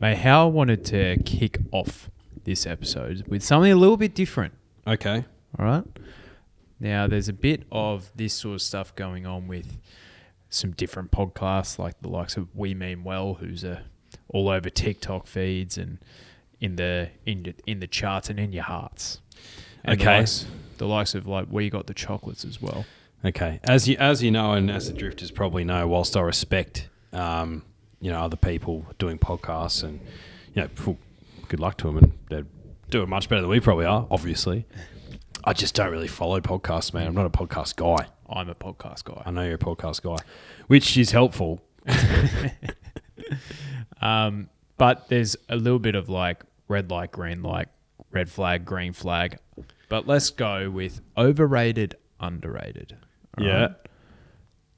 Mate, how I wanted to kick off this episode with something a little bit different. Okay. All right. Now, there's a bit of this sort of stuff going on with some different podcasts, like the likes of We Mean Well, who's a all over TikTok feeds and in the in the, in the charts and in your hearts. And The Okay. likes, the likes of like We Got the Chocolates as well. Okay. As you as you know, and as the drifters probably know, whilst I respect, um, you know, other people doing podcasts, and you know, good luck to them, and they're doing much better than we probably are. Obviously, I just don't really follow podcasts, man. I'm not a podcast guy. I'm a podcast guy. I know you're a podcast guy, which is helpful. Um, but there's a little bit of like red light, green light, red flag, green flag. But let's go with overrated, underrated. Yeah. right?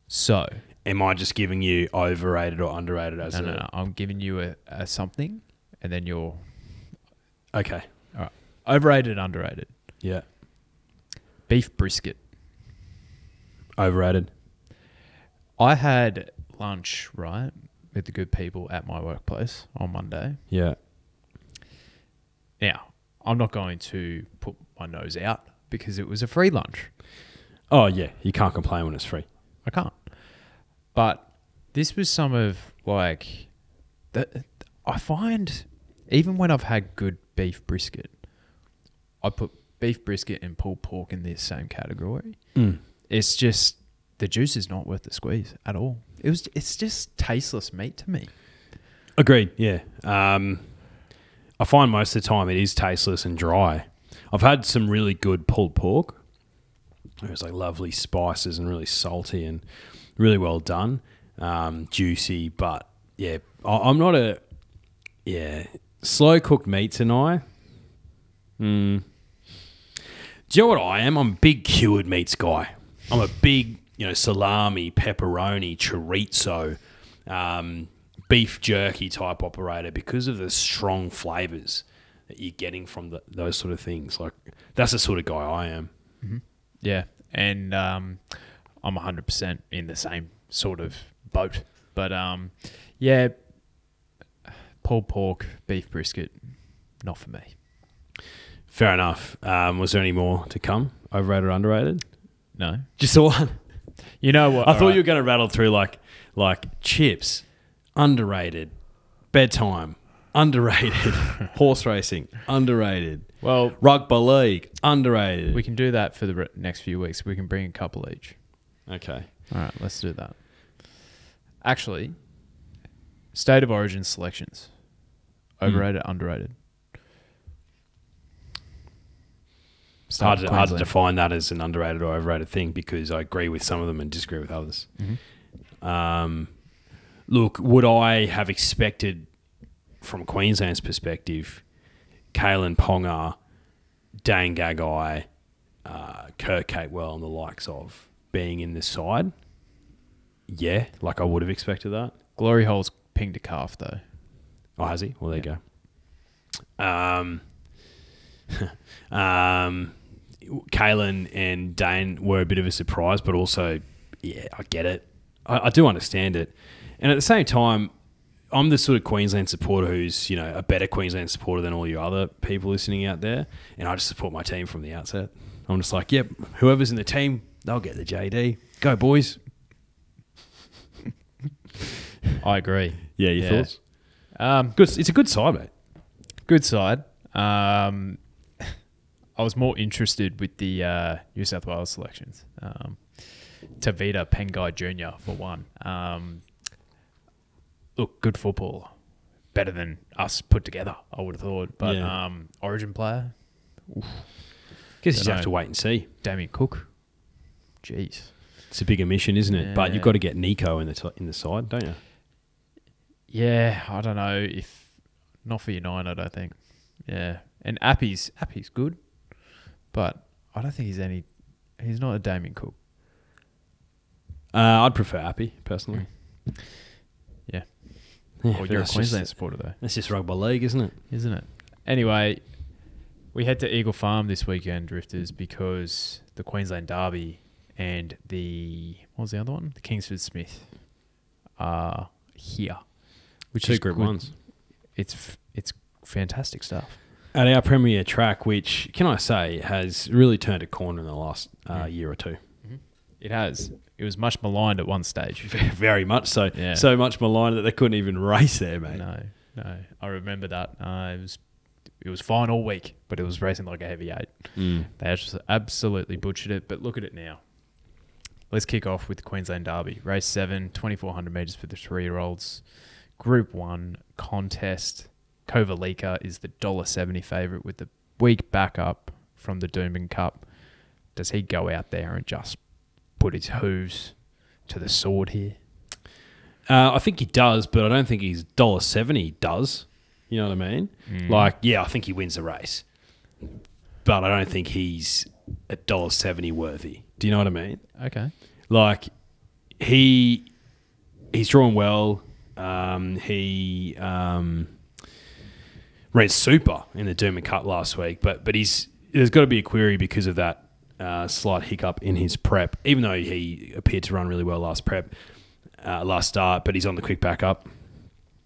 So, Am I just giving you overrated or underrated as no, a no, no. I'm giving you a, a something, and then you're okay? all right. Overrated, underrated. Yeah, Beef brisket. overrated. I had lunch right with the good people at my workplace on Monday. Yeah, Now, I'm not going to put my nose out because it was a free lunch. oh yeah, you can't complain when it's free. I can't. But this was some of like that. I find even when I've had good beef brisket, I put beef brisket and pulled pork in this same category. Mm. It's just the juice is not worth the squeeze at all. It was. It's just tasteless meat to me. Agreed. Yeah. Um, I find most of the time it is tasteless and dry. I've had some really good pulled pork. It was like lovely spices and really salty and really well done, um, juicy. But yeah, I, I'm not a yeah slow cooked meats and I. Mm. Do you know what I am? I'm a big cured meats guy. I'm a big, you know, salami, pepperoni, chorizo, um, beef jerky type operator because of the strong flavors that you're getting from the, those sort of things. Like that's the sort of guy I am. Yeah, and um, I'm 100% in the same sort of boat. But um, yeah, pulled pork, beef brisket, not for me. Fair enough. Um, was there any more to come? Overrated or underrated? No. Just the one. You know what? I thought alright. you were going to rattle through like like chips, underrated, bedtime, underrated, horse racing, underrated, Well, rugby league, underrated. we can do that for the next few weeks. We can bring a couple each. Okay. All right, let's do that. Actually, state of origin selections. Overrated, underrated. Start Hard to, hard to define that as an underrated or overrated thing because I agree with some of them and disagree with others. Um, look, would I have expected, from Queensland's perspective, Kalyn Ponga, Dane Gagai, uh, Capewell, and the likes of being in this side? Yeah, like I would have expected that. Glory holes pinged a calf though. Oh, has he? Well, there you go. Um, um, Kalyn and Dane were a bit of a surprise, but also, yeah, I get it. I, I do understand it. And at the same time, I'm the sort of Queensland supporter who's, you know, a better Queensland supporter than all you other people listening out there. And I just support my team from the outset. I'm just like, yep, whoever's in the team, they'll get the JD. Go, boys. I agree. Yeah, your thoughts? Um, Good. It's a good side, mate. good side. Um, I was more interested with the uh, New South Wales selections. Um, Tevita Pangai Jr. for one. Um, look, good football, better than us put together. I would have thought, but Yeah. um, Origin player Guess you Dunno. have to wait and see. Damien Cook. Jeez. It's a bigger mission, isn't it? But you've got to get Nico in the t- in the side, don't you? Yeah, I don't know if not for United. I don't think. Yeah, and Appy's Appy's good, but I don't think he's any. He's not a Damien Cook. Uh, I'd prefer Appy personally. Yeah. Yeah, or but you're a Queensland Just, supporter though, that's just rugby league, isn't it? isn't it? Anyway, we head to Eagle Farm this weekend, Drifters, because the Queensland Derby and the what was the other one? The Kingsford Smith are here, which Two is group good. ones. it's f- it's fantastic stuff. At our premier track, which can I say has really turned a corner in the last uh, year or two. It has. It was much maligned at one stage. Very much so. Yeah. So much maligned that they couldn't even race there, mate. No, no, I remember that. Uh, it was it was fine all week, but it was racing like a heavy eight. Mm. They just absolutely butchered it. But look at it now. Let's kick off with the Queensland Derby. Race 7, 2400 metres for the three year olds. Group 1 contest. Kovalica is the $1.70 favourite with the weak backup from the Doomben Cup. Does he go out there and just put his hooves to the sword here? Uh, I think he does, but I don't think he's dollar seventy does. You know what I mean? Mm. Like, yeah, I think he wins the race, but I don't think he's a dollar seventy worthy. Do you know what I mean? Okay. Like, he he's drawn well. Um, he um, ran super in the Doomben Cup last week, but but he's there's got to be a query because of that uh, slight hiccup in his prep. Even though he appeared to run really well last prep, uh, last start, but he's on the quick backup.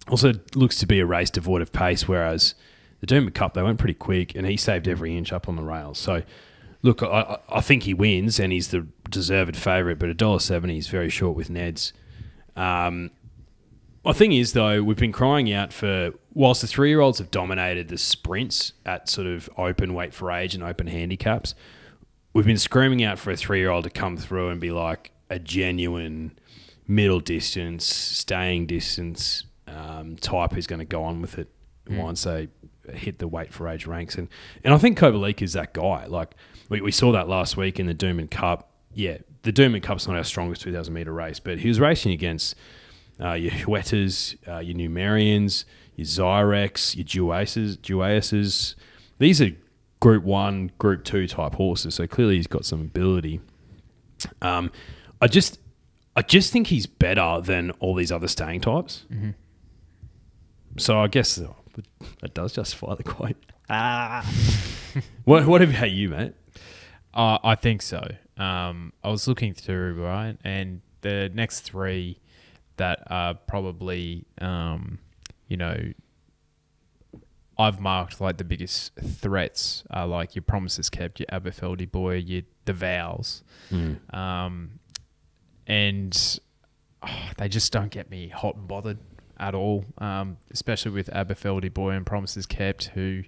Also, looks to be a race devoid of pace, whereas the Doomben Cup they went pretty quick, and he saved every inch up on the rails. So, look, I, I- think he wins, and he's the deserved favourite. But a dollar seventy is very short with Ned's. Um, my thing is though, we've been crying out for whilst the three year olds have dominated the sprints at sort of open weight for age and open handicaps, we've been screaming out for a three year old to come through and be like a genuine middle distance, staying distance um, type who's going to go on with it once they hit the weight for age ranks. And and I think Kovalik is that guy. Like we, we saw that last week in the Doomben Cup. Yeah, the Doomben Cup's not our strongest 2,000 meter race, but he was racing against uh, your Huetors, uh, your Numerians, your Zyrex, your Duases. These are Group One, Group Two type horses. So clearly he's got some ability. Um, I just, I just think he's better than all these other staying types. So I guess that does justify the quote. Ah. what, what about you, mate? Uh, I think so. Um, I was looking through, right, and the next three that are probably, um, you know, I've marked like the biggest threats are like your promises kept, your Aberfeldy boy, your the vows, um, and oh, they just don't get me hot and bothered at all. Um, especially with Aberfeldy boy and promises kept, who,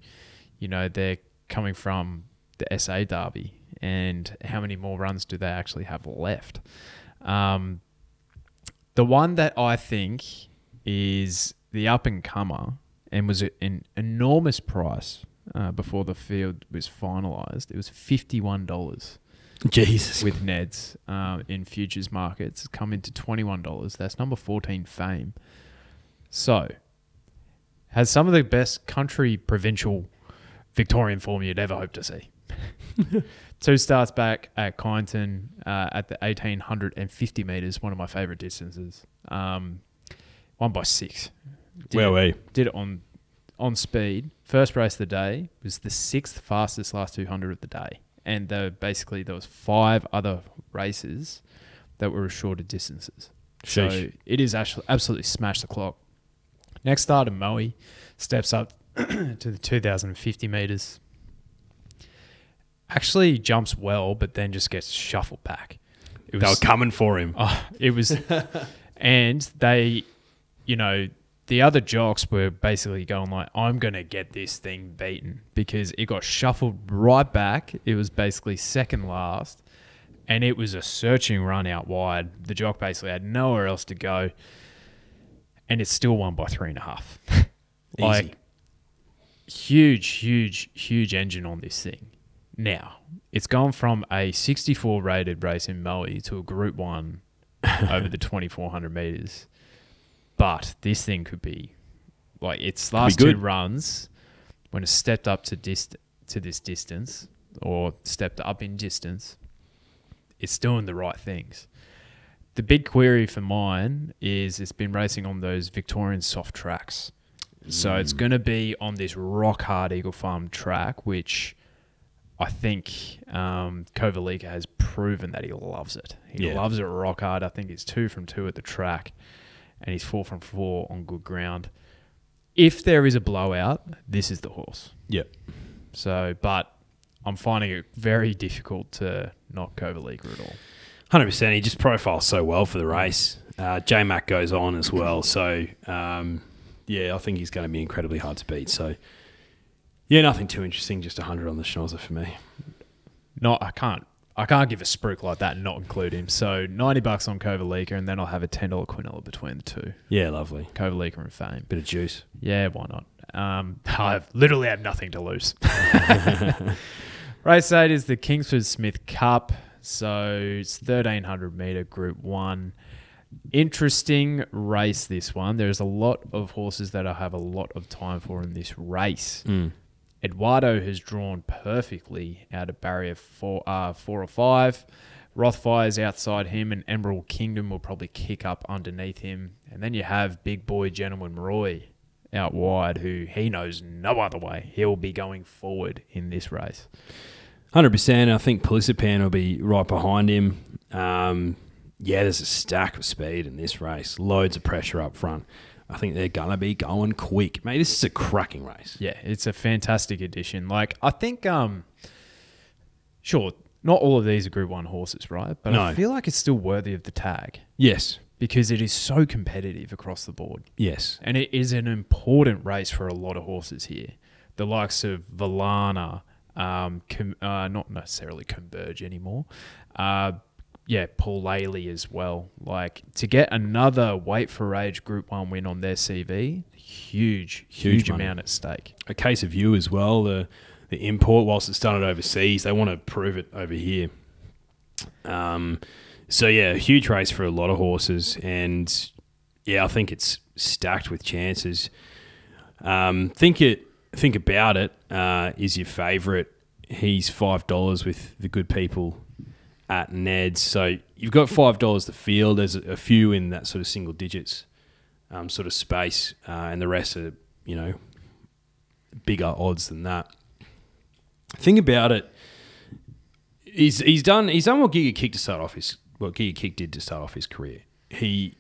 you know, they're coming from the SA Derby, and how many more runs do they actually have left? Um, the one that I think is the up and comer and was an enormous price uh, before the field was finalised. It was fifty one dollars Jesus. with Neds um, in futures markets. It's come into twenty one dollars. That's number fourteen Fame. So has some of the best country provincial Victorian form you'd ever hope to see. Two starts back at Kyneton uh, at the 1850 metres, one of my favourite distances. Um, one by six. Did Where it- we? Did it on on speed. First race of the day was the sixth fastest last 200 of the day. And there, basically there was five other races that were shorter distances. So it is actually absolutely smashed the clock. Next start, Moe steps up to the 2,050 meters. Actually jumps well, but then just gets shuffled back. It They were coming for him. Oh, it was, and they, you know, the other jocks were basically going like, "I'm gonna get this thing beaten" because it got shuffled right back. It was basically second last, and it was a searching run out wide. The jock basically had nowhere else to go, and it's still won by three and a half. like, huge, huge, huge engine on this thing. Now, it's gone from a 64 rated race in Moe to a Group 1 over the 2400 meters. But this thing could be like its last two runs when it stepped up to dist- to this distance or stepped up in distance, it's doing the right things. The big query for mine is it's been racing on those Victorian soft tracks. So it's going to be on this rock hard Eagle Farm track, which I think um, Kovalica has proven that he loves it. He Yeah. loves it rock hard. I think he's two from two at the track, and he's four from four on good ground. if there is a blowout, this is the horse. Yep. So, but I'm finding it very difficult to knock Kovalica at all. Hundred percent. He just profiles so well for the race. Uh, J Mac goes on as well, so um, yeah, I think he's going to be incredibly hard to beat. So yeah, nothing too interesting. Just hundred on the Schnauzer for me. Not, I can't, I can't give a spruik like that and not include him. So 90 bucks on Kovalica, and then I'll have a $10 Quinella between the two, Yeah, lovely. Kovalica and Fame. Bit of juice. Yeah, why not? Um, I literally have nothing to lose. Race eight is the Kingsford Smith Cup. So it's 1300 meter Group One. Interesting race, this one. There's a lot of horses that I have a lot of time for in this race. Mm. Eduardo has drawn perfectly out of barrier four, uh, four or five. Rothfire's outside him, and Emerald Kingdom will probably kick up underneath him. And then you have big boy gentleman Roy out wide, who he knows no other way. He'll be going forward in this race. Hundred percent. I think Polisipan will be right behind him. Um, yeah, there's a stack of speed in this race. Loads of pressure up front. I think they're gonna be going quick, mate. This is a cracking race. Yeah, it's a fantastic addition. Like I think, um, sure, not all of these are Group One horses, right? But I feel like it's still worthy of the tag Yes, because it is so competitive across the board. yes, And it is an important race for a lot of horses here. The likes of Valana, um, com, uh, not necessarily Converge anymore. Uh, yeah, Paulele as well. Like to get another wait for age Group One win on their CV, huge, huge, Huge amount at stake. a case of you as well. The the import, whilst it's done it overseas, they want to prove it over here. Um, so yeah, a huge race for a lot of horses, and yeah, I think it's stacked with chances. Um, think it, think about it. Uh, is your favourite? He's five dollars with the good people at Ned's. So you've got five dollars to field. There's a, a few in that sort of single digits um, sort of space, uh, and the rest are you know bigger odds than that. Think about it. He's he's done he's done what Giga Kick to start off his what Giga Kick did to start off his career. He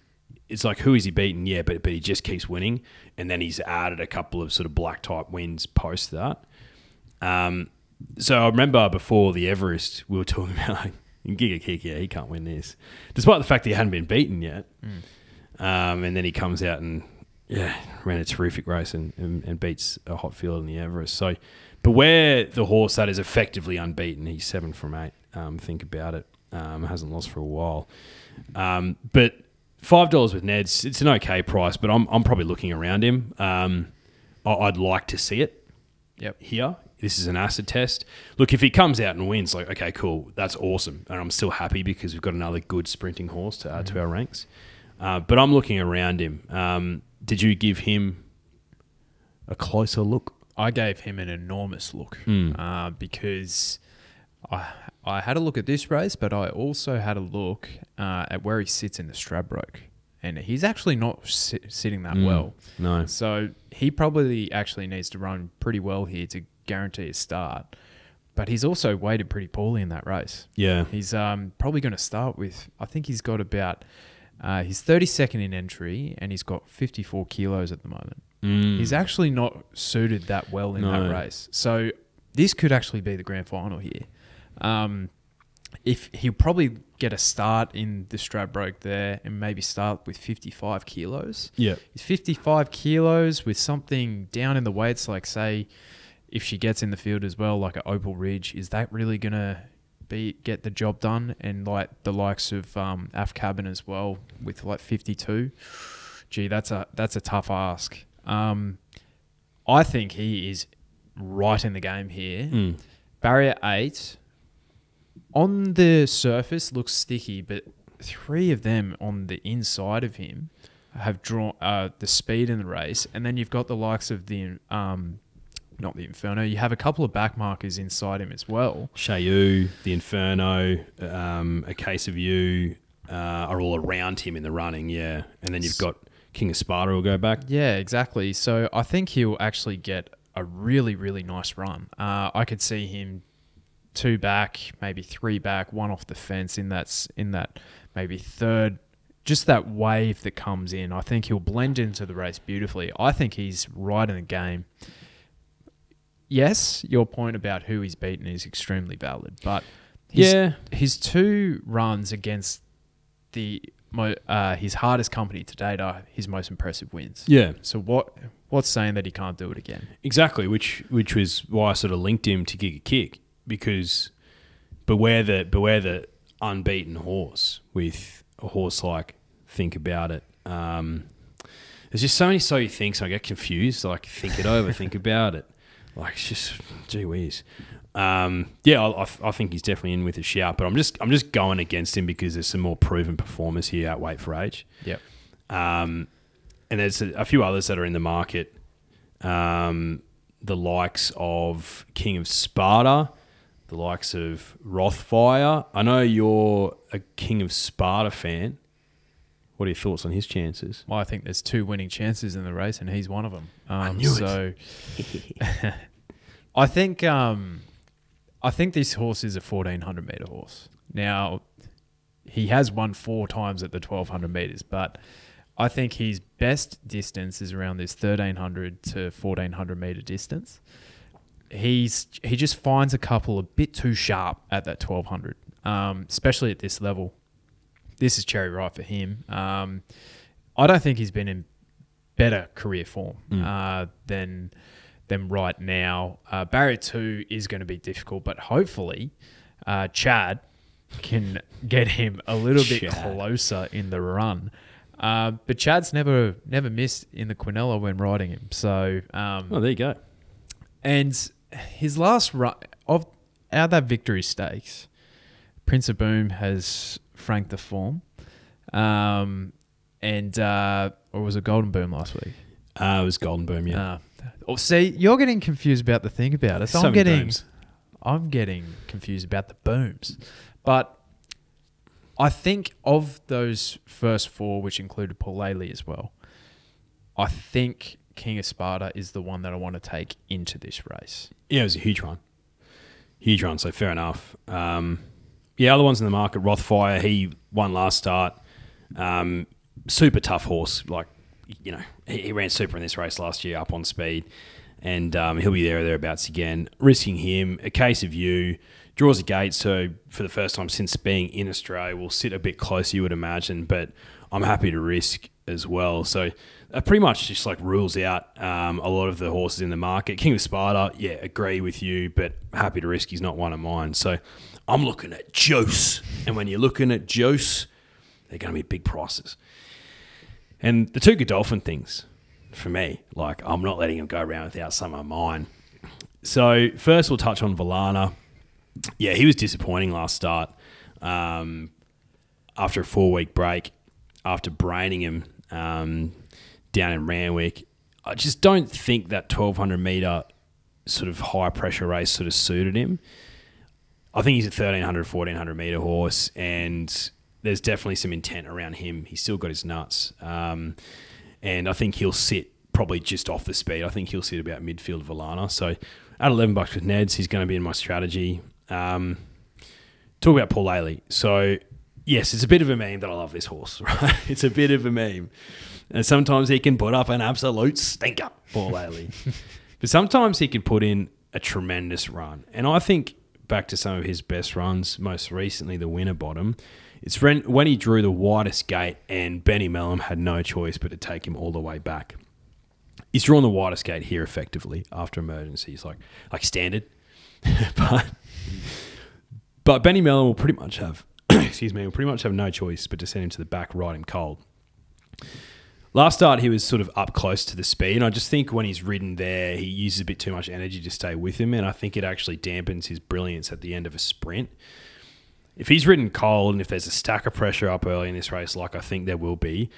it's like who is he beaten? Yeah, but but he just keeps winning, and then he's added a couple of sort of black type wins post that. Um, so I remember before the Everest, we were talking about like, Giga Kick. Yeah, he can't win this, despite the fact that he hadn't been beaten yet. Um, and then he comes out and yeah, ran a terrific race and, and, and beats a hot field in the Everest. So beware the horse that is effectively unbeaten. He's seven from eight. Um, think about it. Um, hasn't lost for a while. Um, but five dollars with Ned's, it's an okay price, but I'm, I'm probably looking around him. Um, I, I'd like to see it Yep. here. This is an acid test. Look, if he comes out and wins, like, okay, cool, that's awesome. And I'm still happy because we've got another good sprinting horse to add to our ranks. Uh, but I'm looking around him. Um, did you give him a closer look? I gave him an enormous look Hmm. uh, because I I had a look at this race, but I also had a look uh, at where he sits in the Stradbroke, and he's actually not si- sitting that Mm. well. No. So he probably actually needs to run pretty well here to guarantee a start. But he's also weighted pretty poorly in that race. Yeah. He's um, probably going to start with, I think he's got about, uh, he's 32nd in entry and he's got 54 kilos at the moment. Mm. He's actually not suited that well in No. that race. So this could actually be the grand final here. Um, if he'll probably get a start in the Stradbroke there and maybe start with 55 kilos. Yeah. Is 55 kilos with something down in the weights, like say, if she gets in the field as well, like a Opal Ridge, is that really gonna be get the job done? And like the likes of um, Af Cabin as well, with like 52. Gee, that's a that's a tough ask. Um, I think he is right in the game here. Mm. Barrier eight on the surface looks sticky, but three of them on the inside of him have drawn uh, the speed in the race, and then you've got the likes of the um, not the Inferno. You have a couple of back markers inside him as well. Shayu, the Inferno, um, a case of you uh, are all around him in the running. Yeah. And then you've got King of Sparta will go back. Yeah, exactly. So I think he'll actually get a really, really nice run. Uh, I could see him two back, maybe three back, one off the fence in that in that maybe third just that wave that comes in. I think he'll blend into the race beautifully. I think he's right in the game. Yes, your point about who he's beaten is extremely valid, but his, Yeah. his two runs against the uh, his hardest company to date are his most impressive wins. Yeah. So what what's saying that he can't do it again? Exactly, which which was why I sort of linked him to Giga a Kick because beware the beware the unbeaten horse with a horse like Think About It. Um, there's just so many so you thinks I get confused. Like think it over, think about it. Like it's just gee whiz. Um, yeah, I, I, I think he's definitely in with a shout, but I'm just I'm just going against him because there's some more proven performers here at Weight for Age. Yep. Um, and there's a, a few others that are in the market. Um, the likes of King of Sparta, the likes of Rothfire. I know you're a King of Sparta fan. What are your thoughts on his chances? Well, I think there's two winning chances in the race, and he's one of them. Um, knew it. so I think um, I think this horse is a 1400 meter horse. Now he has won four times at the 1200 meters, but I think his best distance is around this 1300 to 1400 meter distance. He's he just finds a couple a bit too sharp at that 1200, um, especially at this level. This is cherry right for him. Um, I don't think he's been in better career form uh, than than right now. Uh, barrier two is going to be difficult, but hopefully, uh, Chad can get him a little bit closer in the run. Uh, but Chad's never never missed in the Quinella when riding him. So um, Oh, there you go. and his last run of out of that victory stakes, Prince of Boom has franked the form. Um, and uh, or was it Golden Boom last week? Uh, it was Golden Boom, yeah. Uh, oh, see, you're getting confused about the thing about it. So, I'm getting, booms. I'm getting confused about the booms. But I think of those first four, which included Paulele as well, I think King of Sparta is the one that I want to take into this race. Yeah, it was a huge one. Huge run, so fair enough. Um, yeah, other ones in the market, Rothfire, he won last start. Um, super tough horse. Like, you know, he, he ran super in this race last year up on speed. And um, he'll be there or thereabouts again. Risking him, a case of you, draws a gate. So, for the first time since being in Australia, we'll sit a bit closer, you would imagine. But I'm happy to risk as well. So, pretty much just like rules out um, a lot of the horses in the market. King of Sparta, yeah, agree with you, but happy to risk he's not one of mine. So, I'm looking at Jose. And when you're looking at Jose, they're going to be big prices. And the two Godolphin things, for me, like I'm not letting him go around without some of mine. So first, we'll touch on Valana. Yeah, he was disappointing last start. Um, after a four week break, after braining him um, down in Randwick, I just don't think that 1200 meter sort of high pressure race sort of suited him. I think he's a 1300, 1400 meter horse, and there's definitely some intent around him. He's still got his nuts. Um, and I think he'll sit probably just off the speed. I think he'll sit about midfield Valana. So at 11 bucks with Neds, he's going to be in my strategy. Um, talk about Paulele. So, yes, it's a bit of a meme that I love this horse, right? It's a bit of a meme. And sometimes he can put up an absolute stinker, Paulele. but sometimes he can put in a tremendous run. And I think back to some of his best runs, most recently the winner bottom, it's when, when he drew the widest gate and Benny Melham had no choice but to take him all the way back. He's drawn the widest gate here effectively after emergencies, like like standard. but but Benny Melham will pretty much have excuse me, will pretty much have no choice but to send him to the back, ride him cold. Last start, he was sort of up close to the speed, and I just think when he's ridden there, he uses a bit too much energy to stay with him, and I think it actually dampens his brilliance at the end of a sprint. If he's ridden cold, and if there's a stack of pressure up early in this race, like I think there will be,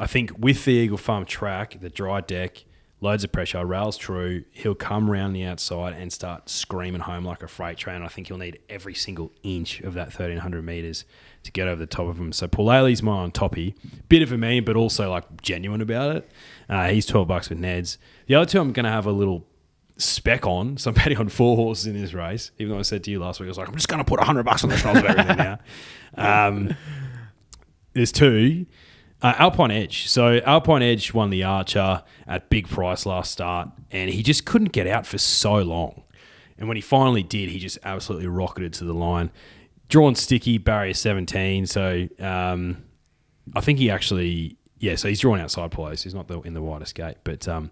I think with the Eagle Farm track, the dry deck, loads of pressure, rails true, he'll come round the outside and start screaming home like a freight train. I think he'll need every single inch of that 1300 meters to get over the top of him. So Paulele's my on toppy. Bit of a meme, but also like genuine about it. Uh, he's 12 bucks with Neds. The other two I'm going to have a little spec on. So I'm betting on four horses in this race. Even though I said to you last week, I was like, I'm just going to put 100 bucks on the schnoz of everything now. Um, there's two. Uh, Alpine Edge. So Alpine Edge won the Archer at big price last start, and he just couldn't get out for so long. And when he finally did, he just absolutely rocketed to the line. Drawn sticky, barrier 17. So um, I think he actually, yeah, so he's drawn outside place. He's not the, in the widest gate, but um,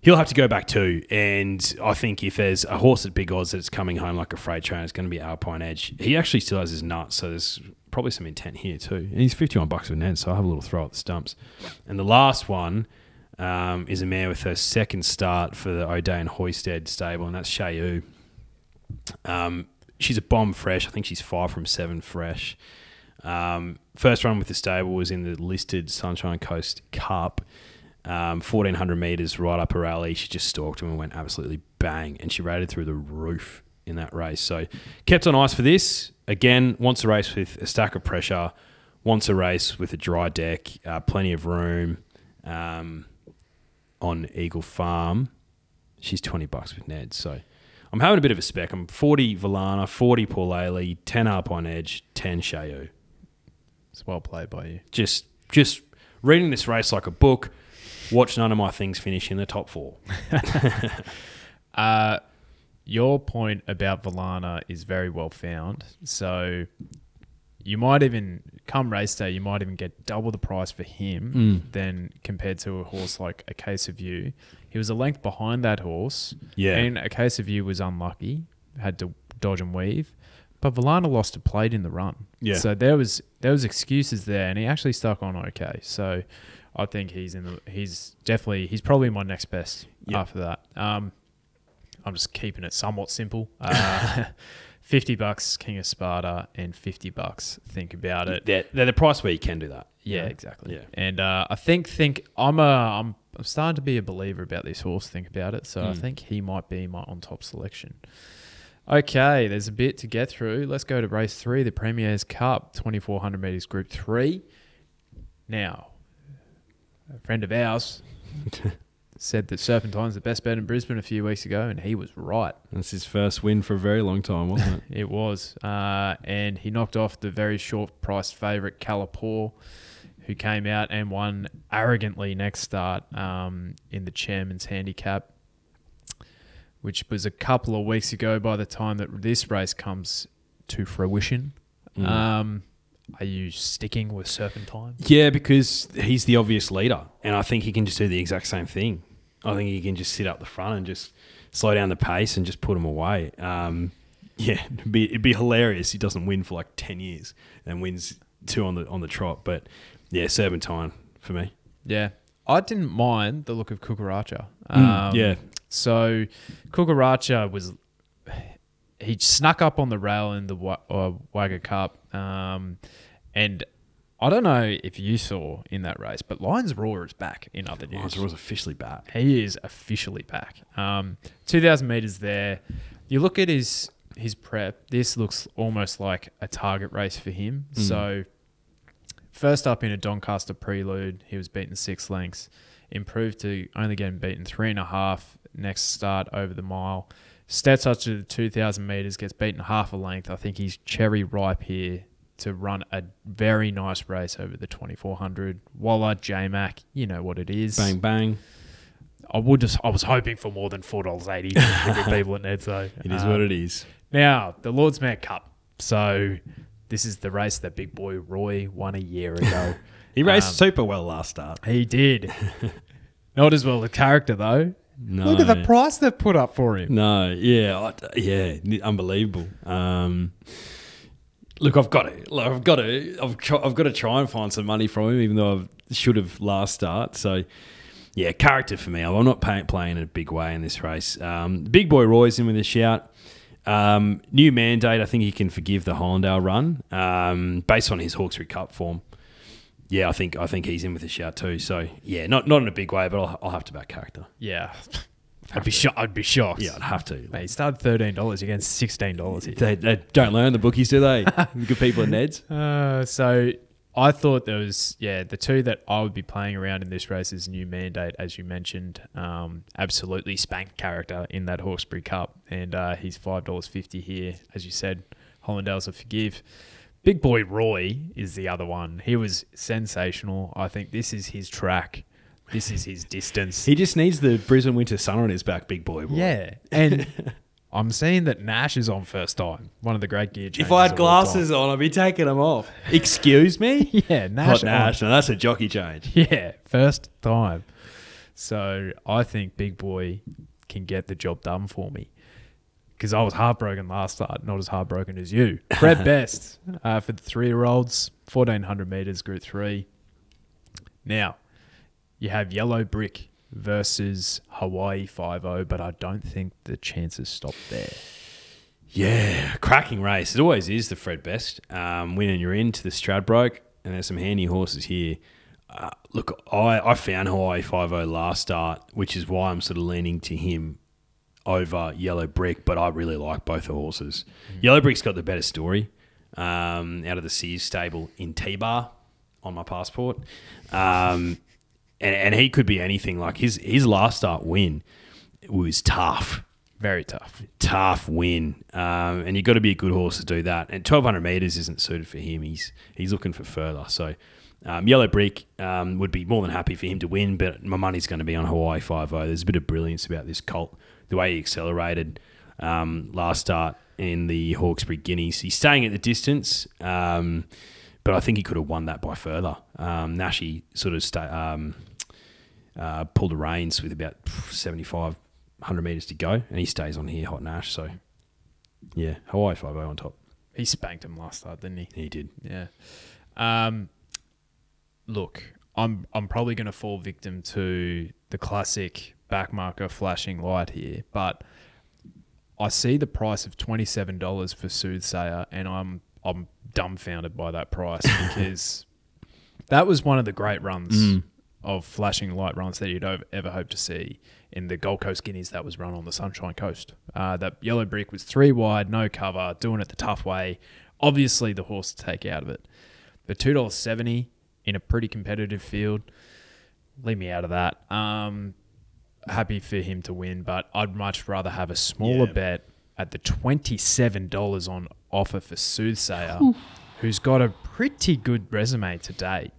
he'll have to go back too. And I think if there's a horse at big odds that's coming home like a freight train, it's going to be Alpine Edge. He actually still has his nuts, so there's probably some intent here too. And he's 51 bucks with Ned, so I'll have a little throw at the stumps. And the last one um, is a mare with her second start for the O'Day and Hoisted stable, and that's Shayu. Um, she's a bomb fresh. I think she's five from seven fresh. Um, first run with the stable was in the listed Sunshine Coast Cup. Um, 1400 meters right up her alley. She just stalked him and went absolutely bang, and she rated through the roof in that race. So kept on ice for this. Again, wants a race with a stack of pressure, wants a race with a dry deck, uh, plenty of room um, on Eagle Farm. She's 20 bucks with Ned. So I'm having a bit of a spec. I'm 40 Valana, 40 Paulele, 10 on Edge, 10 Shayu. It's well played by you. Just, just reading this race like a book. Watch none of my things finish in the top four. Uh, your point about Valana is very well found. So you might even come race day, you might even get double the price for him Mm. than compared to a horse like a Case of You. He was a length behind that horse, Yeah. and a Case of You was unlucky, had to dodge and weave. But Valana lost a plate in the run, Yeah. So there was there was excuses there, and he actually stuck on okay. So I think he's in the he's definitely he's probably my next best Yeah. after that. Um, I'm just keeping it somewhat simple. Uh, Fifty bucks, King of Sparta, and fifty bucks. Think about it. They're, they're the price where you can do that. Yeah, exactly. Yeah. And uh, I think think I'm a I'm I'm starting to be a believer about this horse. Think about it. So I Mm. think he might be my on top selection. Okay, there's a bit to get through. Let's go to race three, the Premier's Cup, 2400 meters, Group Three. Now, a friend of ours said that Serpentine's the best bet in Brisbane a few weeks ago, and he was right. That's his first win for a very long time, wasn't it? It was. Uh, and he knocked off the very short priced favourite, Calipore, who came out and won arrogantly next start um, in the chairman's handicap, which was a couple of weeks ago by the time that this race comes to fruition. Mm. Um, are you sticking with Serpentine? Yeah, because he's the obvious leader, and I think he can just do the exact same thing. I think he can just sit up the front and just slow down the pace and just put him away. Um, yeah, it'd be, it'd be hilarious. He doesn't win for like ten years and wins two on the on the trot. But yeah, Serpentine for me. Yeah. I didn't mind the look of Kukaracha. Mm, yeah. So Kukaracha was he snuck up on the rail in the uh, Wagga Cup, um, and I don't know if you saw in that race, but Lions Roar is back in other news. Lions was officially back. He is officially back. Um, 2,000 meters there. You look at his his prep. This looks almost like a target race for him. Mm. So, first up in a Doncaster prelude, he was beaten six lengths. Improved to only getting beaten three and a half. Next start over the mile. Stats up to the 2,000 meters, gets beaten half a length. I think he's cherry ripe here to run a very nice race over the 2400. Waller, J Mac, you know what it is. Bang bang. I would just I was hoping for more than four dollars eighty for the people at Nedso. It is Um, what it is. Now the Lord Mayor's Cup. So this is the race that big boy Roy won a year ago. He raced um, super well last start. he did. Not as well the character though. No. Look at the price they've put up for him. No, yeah, I, yeah, unbelievable. Um, look, I've got to, look, I've got to, I've, tr- I've got to try and find some money from him, even though I should have last start. So, yeah, character for me. I'm not pay, playing in a big way in this race. Um, big boy Roy's in with a shout. Um, new mandate. I think he can forgive the Hollindale run um, based on his Hawkesbury Cup form. Yeah, I think I think he's in with a shout too. So yeah, not not in a big way, but I'll, I'll have to back character. Yeah. I'd be shocked. I'd be shocked. Yeah, I'd have to. Mate, he started thirteen dollars against sixteen dollars here. They, they don't learn the bookies, do they? The Good people at Ned's. Uh, so I thought there was yeah the two that I would be playing around in this race is new mandate as you mentioned um, absolutely spank character in that Hawkesbury Cup and uh, he's five dollars fifty here as you said Hollindale's a forgive Big Boy Roy is the other one. He was sensational. I think this is his track. This is his distance. He just needs the Brisbane Winter Sun on his back, big boy. boy. yeah, and I'm seeing that Nash is on first time. One of the great gear changes. If I had glasses on, I'd be taking them off. Excuse me? yeah, Nash. Hot Nash. No, that's a jockey change. Yeah, first time. So I think Big Boy can get the job done for me. Because I was heartbroken last start, not as heartbroken as you. Fred Best uh, for the three year olds, 1400 meters, group three. Now, you have Yellow Brick versus Hawaii 5 but I don't think the chances stop there. Yeah, cracking race. It always is the Fred Best. Um, winning you're into the Stradbroke, and there's some handy horses here. Uh, look, I, I found Hawaii 5 last start, which is why I'm sort of leaning to him over Yellow Brick, but I really like both the horses. Yellow Brick's got the better story um, out of the Sears stable in T Bar on my passport. Um, and, and he could be anything. Like his, his last start win was tough Very tough. tough win, um, and you've got to be a good horse to do that. And twelve hundred meters isn't suited for him. He's he's looking for further. So um, Yellow Brick um, would be more than happy for him to win, but my money's going to be on Hawaii Five O. There's a bit of brilliance about this colt, the way he accelerated um, last start in the Hawkesbury Guineas. He's staying at the distance, um, but I think he could have won that by further. Um, Nashi sort of sta um, uh, pulled the reins with about 75, 100 metres to go, and he stays on here, Hot Nash. So, yeah, Hawaii 5 on top. He spanked him last start, didn't he? He did. Yeah. Um, look, I'm I'm probably going to fall victim to the classic backmarker flashing light here, but I see the price of twenty seven dollars for Soothsayer, and I'm I'm dumbfounded by that price because that was one of the great runs of flashing light runs that you'd ever hope to see in the Gold Coast Guineas that was run on the Sunshine Coast. Uh, that yellow brick was three wide, no cover, doing it the tough way. Obviously, the horse to take out of it. But two dollars seventy in a pretty competitive field, leave me out of that. Um, happy for him to win, but I'd much rather have a smaller Yeah. bet at the twenty-seven dollars on offer for Soothsayer, who's got a pretty good resume to date.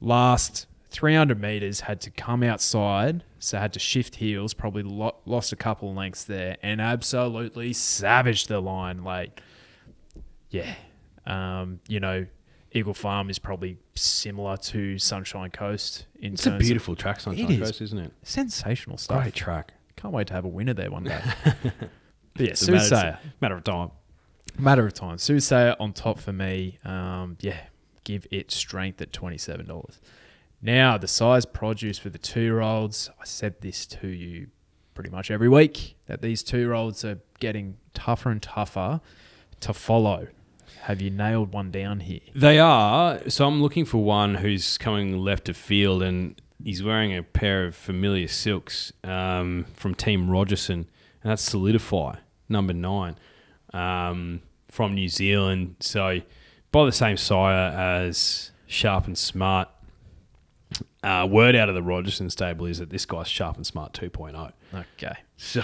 Last 300 meters had to come outside, so had to shift heels, probably lo- lost a couple of lengths there, and absolutely savaged the line. Like, yeah, um, you know, Eagle Farm is probably similar to Sunshine Coast in It's a terms of beautiful track, Sunshine It is. Coast, isn't it? sensational stuff. Great track. Can't wait to have a winner there one day. but yeah, It's a matter- Soothsayer. Matter of time. Matter of time. Soothsayer on top for me. Um, yeah, give it strength at $27. Now, the Sires Produce for the two year olds. I said this to you pretty much every week that these two year olds are getting tougher and tougher to follow. Have you nailed one down here? They are. So I'm looking for one who's coming left of field and he's wearing a pair of familiar silks um, from Team Rogerson, and that's Solidify, number nine, um, from New Zealand. So by the same sire as Sharp and Smart. Uh, word out of the Rogerson stable is that this guy's Sharp and Smart oh. 2.0. Okay. So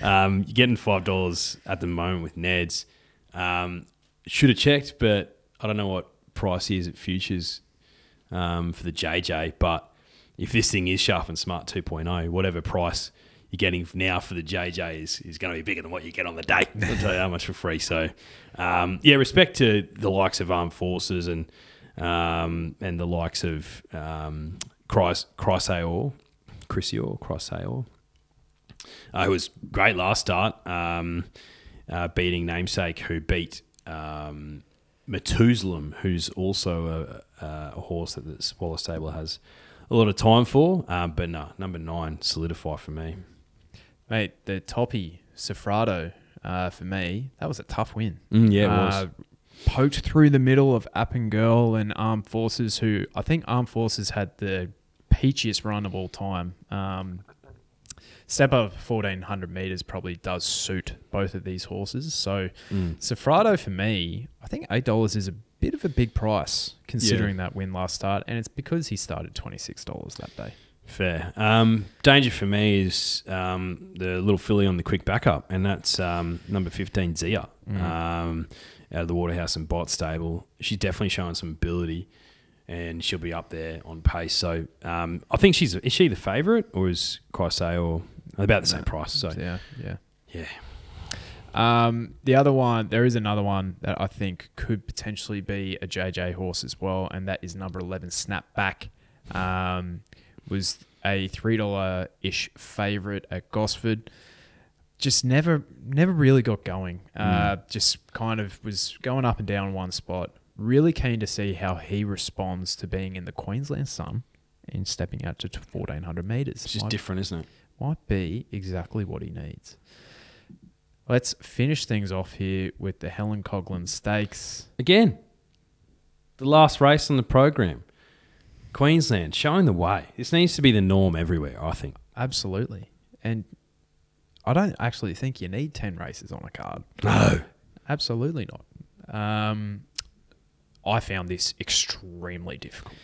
um, you're getting five dollars at the moment with Neds. Um, should have checked, but I don't know what price he is at futures um, for the JJ. But if this thing is sharp and smart 2.0, whatever price you're getting now for the JJ is, is going to be bigger than what you get on the day. I'll tell you how much for free. So um, yeah, respect to the likes of Armed Forces and um, and the likes of um, Chris Chrysaor, Chrysaor, Chrysaor uh, who was great last start, um, uh, beating Namesake, who beat um, Methuselam, who's also a, a horse that the Waller Stable has a lot of time for. Um, but no, number nine, solidify for me. Mate, the toppy, Sofrado, uh, for me, that was a tough win. Mm, yeah, it was. Uh, poked through the middle of Appen Girl and Armed Forces, who I think Armed Forces had the peachiest run of all time. Um, step up 1400 meters probably does suit both of these horses. So, Mm. Sofrado for me, I think $8 is a bit of a big price considering that win last start, and it's because he started $26 that day. Fair. Um, danger for me is um, the little filly on the quick backup, and that's um, number 15, Zia. Um, out of the Waterhouse and Bott stable. She's definitely showing some ability, and she'll be up there on pace. So um, I think she's is she the favourite or is Quasay or about the same price? So yeah, yeah. yeah, Um, the other one, there is another one that I think could potentially be a JJ horse as well, and that is number eleven Snapback. Um, was a three dollar ish favorite at Gosford. Just never, never really got going. Uh, just kind of was going up and down one spot. Really keen to see how he responds to being in the Queensland sun and stepping out to fourteen hundred meters. it's just Might- different, isn't it? might be exactly what he needs. Let's finish things off here with the Helen Coughlan Stakes. Again, the last race on the program, Queensland showing the way. This needs to be the norm everywhere. I think. Absolutely. And I don't actually think you need 10 races on a card. No. Absolutely not. Um, I found this extremely difficult.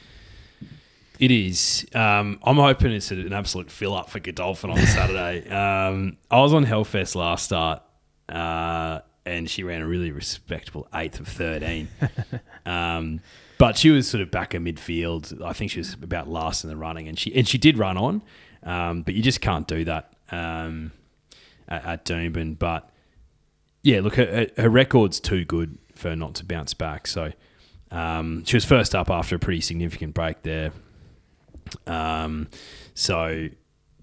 It is. Um, I'm hoping it's an absolute fill up for Godolphin on Saturday. um, I was on Hellfest last start, uh, and she ran a really respectable eighth of 13. um, but she was sort of back in midfield. I think she was about last in the running, and she and she did run on, um, but you just can't do that um, at, at Doomben. But yeah, look, her, her record's too good for her not to bounce back. So um, she was first up after a pretty significant break there. Um, so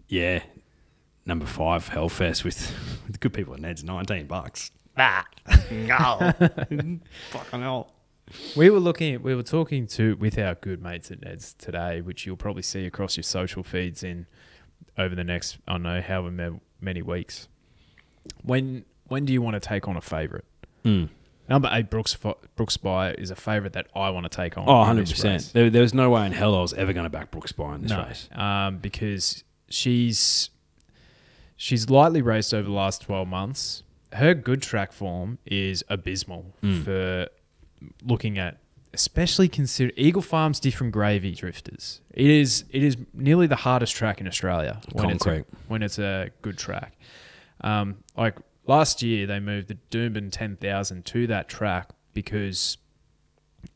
yeah, number five, Hellfest with, with good people at Neds, nineteen bucks. Ah, no, fucking hell. We were looking at, we were talking to with our good mates at Neds today, which you'll probably see across your social feeds in over the next I don't know however many weeks. When when do you want to take on a favourite? Mm. Number eight, Brooks Brooks Spire is a favourite that I want to take on. Oh, 100 percent. There, there was no way in hell I was ever going to back Brooks Spire in this no, race. um, because she's she's lightly raced over the last twelve months. Her good track form is abysmal Mm. for looking at, especially consider Eagle Farm's different gravy drifters. It is it is nearly the hardest track in Australia when it's a, Concrete. when it's a good track. Um, like last year, they moved the Doomben ten thousand to that track because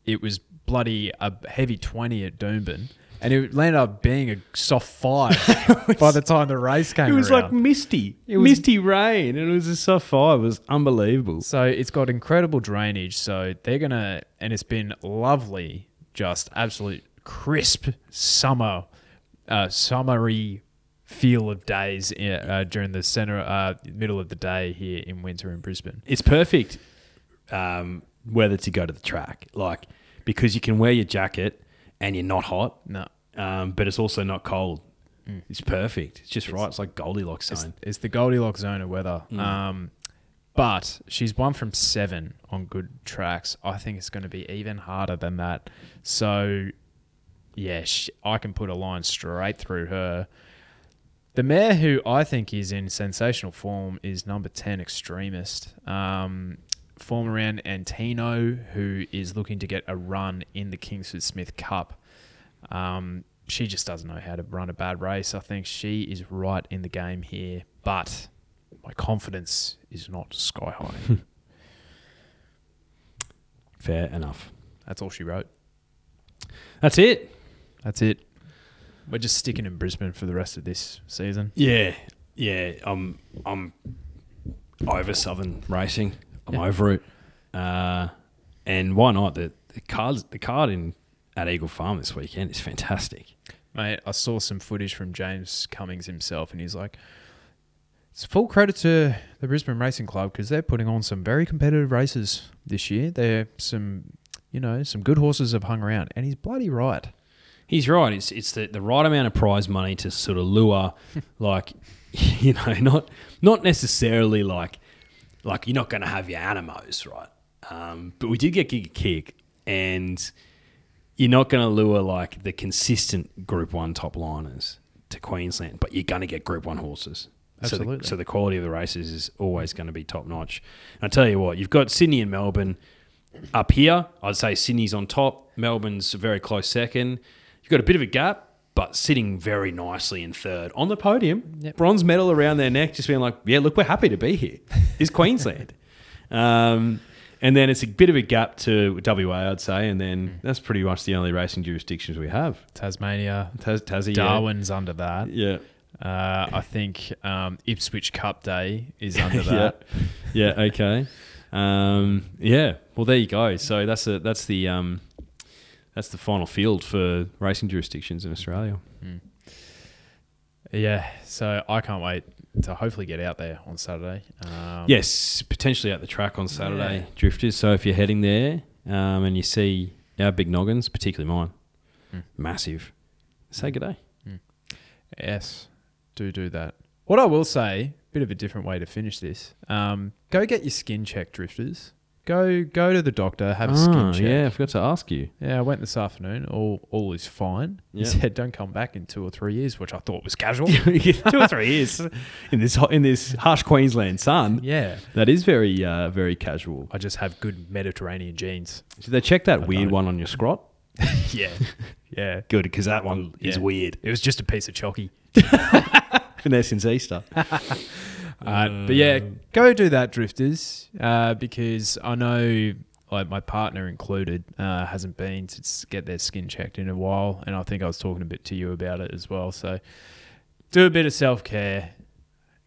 it was bloody a heavy 20 at Doomben and it landed up being a soft five by the time the race came It was around. like misty, It was- misty rain, and it was a soft five. It was unbelievable. so it's got incredible drainage so they're gonna and it's been lovely just absolute crisp summer uh, summery feel of days uh, during the center uh, middle of the day here in winter in Brisbane It's perfect um, weather to go to the track, like because you can wear your jacket and you're not hot, no um, but it's also not cold. It's perfect. It's just right. It's like Goldilocks zone. it's the Goldilocks zone of weather. Um, but she's one from seven on good tracks. I think it's going to be even harder than that. So, yeah, sh I can put a line straight through her. The mare who I think is in sensational form is number 10, Extremist. Um, form around Antino, who is looking to get a run in the Kingsford Smith Cup. Um, she just doesn't know how to run a bad race. I think she is right in the game here, but my confidence is not sky high. Fair enough. That's all she wrote. That's it. That's it. We're just sticking in Brisbane for the rest of this season. Yeah, yeah. I'm I'm over Southern racing. I'm Yeah. over it. Uh, and why not? The the cards the card in at Eagle Farm this weekend is fantastic. Mate, I saw some footage from James Cummings himself, and he's like, it's full credit to the Brisbane Racing Club because they're putting on some very competitive races this year. They're some, you know, some good horses have hung around, and he's bloody right. He's right. It's it's the, the right amount of prize money to sort of lure, like, you know, not not necessarily like like you're not going to have your Anamoes, right? Um, but we did get Giga Kick, and you're not going to lure like the consistent Group One top liners to Queensland, but you're going to get Group One horses. So the, Absolutely. so the quality of the races is always going to be top notch. And I tell you what, you've got Sydney and Melbourne up here. I'd say Sydney's on top. Melbourne's a very close second. You've got a bit of a gap, but sitting very nicely in third on the podium. Yep. Bronze medal around their neck, just being like, yeah, look, we're happy to be here. Is Queensland. um, and then it's a bit of a gap to WA, I'd say, and then that's pretty much the only racing jurisdictions we have. Tasmania, Tas- Tassie, Darwin's under that. yeah, Uh, I think um, Ipswich Cup Day is under yeah, that. yeah, okay, um, yeah. Well, there you go. So that's a that's the um, that's the final field for racing jurisdictions in Australia. Yeah, so I can't wait to hopefully get out there on Saturday. Um, Yes, potentially at the track on Saturday, Yeah. drifters. So if you're heading there um, and you see our big noggins, particularly mine, Mm. massive, say good day. Yes, do do that. What I will say, bit of a different way to finish this. Um, go get your skin checked, drifters. Go go to the doctor, have a skin Ah, check. yeah, I forgot to ask you. Yeah, I went this afternoon. All all is fine. He Yeah. said, "Don't come back in two or three years," which I thought was casual. Two or three years in this in this harsh Queensland sun. yeah, That is very uh, very casual. I just have good Mediterranean genes. Did they check that weird one on your scrot? yeah, yeah. Good, because that one is Yeah. weird. It was just a piece of chalky. Been there since Easter. Uh, but yeah, go do that, drifters, uh, because I know like my partner included uh, hasn't been to get their skin checked in a while, and I think I was talking a bit to you about it as well. So do a bit of self care,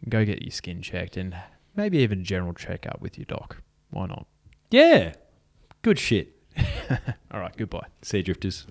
go get your skin checked, and maybe even a general checkup with your doc. Why not? Yeah, good shit. All right, goodbye. See you, drifters.